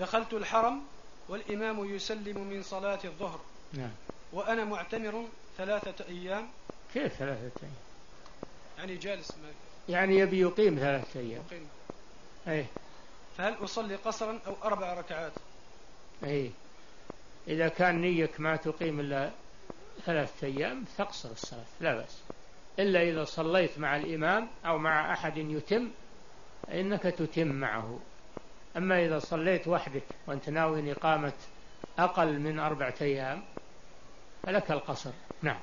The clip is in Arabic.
دخلت الحرم والإمام يسلم من صلاة الظهر. نعم. وأنا معتمر ثلاثة أيام. كيف ثلاثة أيام؟ يعني جالس ما يعني يبي يقيم ثلاثة أيام. يقيم. أي فهل أصلي قصرا أو أربع ركعات؟ أي إذا كان نيك ما تقيم إلا ثلاثة أيام تقصر الصلاة لا بأس. إلا إذا صليت مع الإمام أو مع أحد يتم فإنك تتم معه. أما إذا صليت وحدك وأنت ناوي إقامة أقل من أربعة أيام فلك القصر. نعم.